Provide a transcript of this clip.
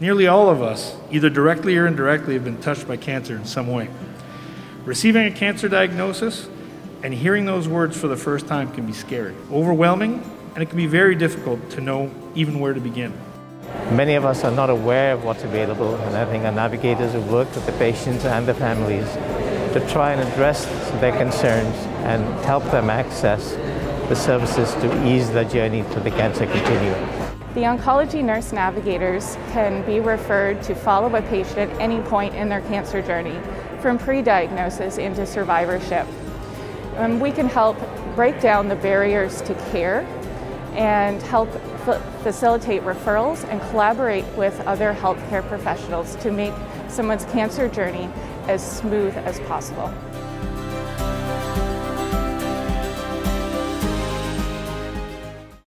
Nearly all of us, either directly or indirectly, have been touched by cancer in some way. Receiving a cancer diagnosis and hearing those words for the first time can be scary, overwhelming, and it can be very difficult to know even where to begin. Many of us are not aware of what's available, and I think our navigators have worked with the patients and the families to try and address their concerns and help them access the services to ease their journey to the cancer continuum. The oncology nurse navigators can be referred to follow a patient at any point in their cancer journey, from pre-diagnosis into survivorship. Um, we can help break down the barriers to care and help facilitate referrals and collaborate with other healthcare professionals to make someone's cancer journey as smooth as possible.